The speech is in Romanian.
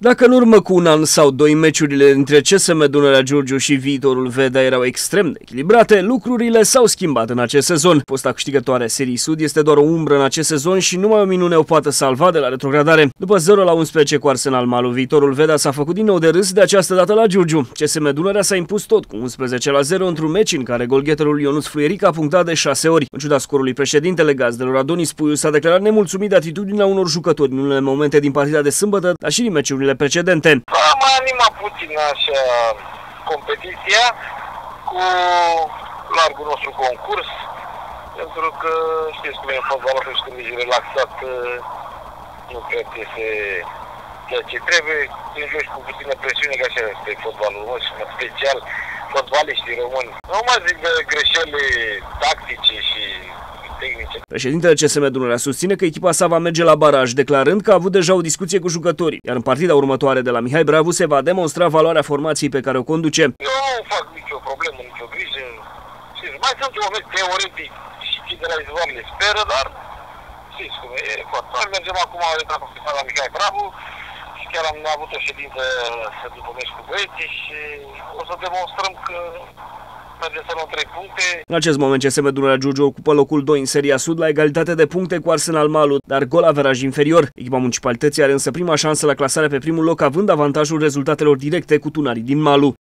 Dacă în urmă cu un an sau doi meciurile între CSM Dunărea Giurgiu și viitorul Vedea erau extrem de echilibrate, lucrurile s-au schimbat în acest sezon. Posta câștigătoare Serii Sud este doar o umbră în acest sezon și numai o minune o poate salva de la retrogradare. După 0 la 11 cu Arsenal Malu, viitorul Vedea s-a făcut din nou de râs de această dată la Giurgiu. CSM Dunărea s-a impus tot cu 11 la 0 într-un meci în care golgheterul Ionuț Fluieric a punctat de 6 ori. În ciuda scorului președintele gazdelor Adonis Puiu s-a declarat nemulțumit de atitudinea unor jucători în unele momente din partida de sâmbătă, dar și din meciurile meciurile precedente. Am animat puțin așa competiția cu largul nostru concurs, pentru că știți cum e fotbalul atunci când ești relaxat, nu cred că este ceea ce trebuie, când joci cu puțină presiune, că așa este fotbalul nostru, în special fotbaliștii români. Nu mai zic de greșeli tactice și tehnice. Președintele CSM Dunărea susține că echipa sa va merge la baraj, declarând că a avut deja o discuție cu jucătorii, iar în partida următoare de la Mihai Bravu se va demonstra valoarea formației pe care o conduce. Eu nu fac nicio problemă, nicio grijă. Știți, mai sunt oameni teoretic și cei de la izvoar le speră, dar știți cum e, foarte Mergem acum la etapa la Mihai Bravu și chiar am avut o ședință să după cu băieții și o să demonstrăm că merge să luăm 3 puncte. În acest moment CSM Dunărea Giurgiu ocupă locul 2 în seria Sud la egalitate de puncte cu Arsenal Malu, dar gol averaj inferior. Echipa municipalității are însă prima șansă la clasare pe primul loc având avantajul rezultatelor directe cu tunarii din Malu.